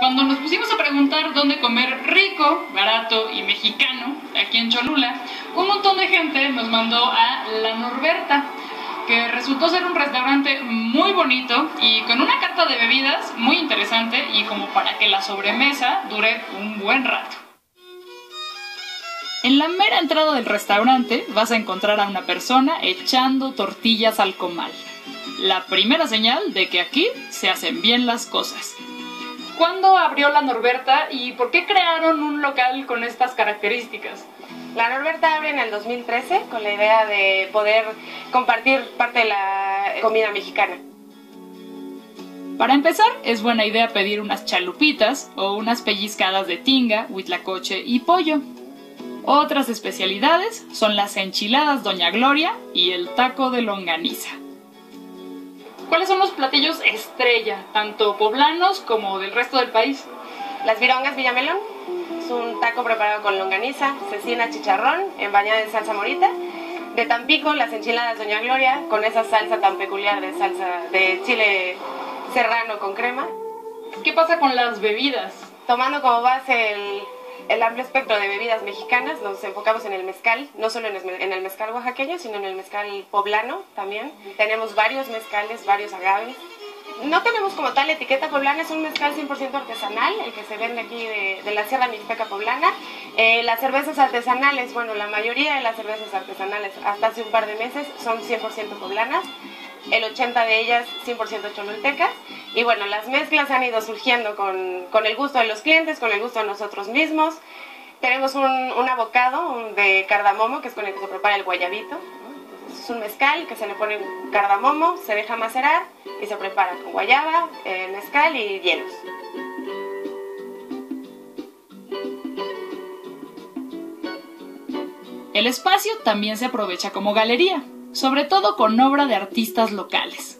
Cuando nos pusimos a preguntar dónde comer rico, barato y mexicano, aquí en Cholula, un montón de gente nos mandó a La Norberta, que resultó ser un restaurante muy bonito y con una carta de bebidas muy interesante y como para que la sobremesa dure un buen rato. En la mera entrada del restaurante vas a encontrar a una persona echando tortillas al comal. La primera señal de que aquí se hacen bien las cosas. ¿Cuándo abrió la Norberta y por qué crearon un local con estas características? La Norberta abre en el 2013 con la idea de poder compartir parte de la comida mexicana. Para empezar, es buena idea pedir unas chalupitas o unas pellizcadas de tinga, huitlacoche y pollo. Otras especialidades son las enchiladas Doña Gloria y el taco de longaniza. ¿Cuáles son los platillos estrella, tanto poblanos como del resto del país? Las virongas Villamelón, es un taco preparado con longaniza, cecina, chicharrón, en bañada en salsa morita. De Tampico, las enchiladas Doña Gloria, con esa salsa tan peculiar de salsa de chile serrano con crema. ¿Qué pasa con las bebidas? Tomando como base el el amplio espectro de bebidas mexicanas, nos enfocamos en el mezcal, no solo en el mezcal oaxaqueño, sino en el mezcal poblano también. Tenemos varios mezcales, varios agaves. No tenemos como tal etiqueta poblana, es un mezcal 100% artesanal, el que se vende aquí de, la Sierra Mixteca poblana. Eh, las cervezas artesanales, bueno, la mayoría de las cervezas artesanales hasta hace un par de meses son 100% poblanas el 80 de ellas 100% cholultecas. Y bueno, las mezclas han ido surgiendo con, con, el gusto de los clientes, con el gusto de nosotros mismos. Tenemos un, un abocado de cardamomo, que es con el que se prepara el guayabito. Es un mezcal que se le pone cardamomo, se deja macerar y se prepara con guayaba, eh, mezcal y hielos. El espacio también se aprovecha como galería sobre todo con obra de artistas locales.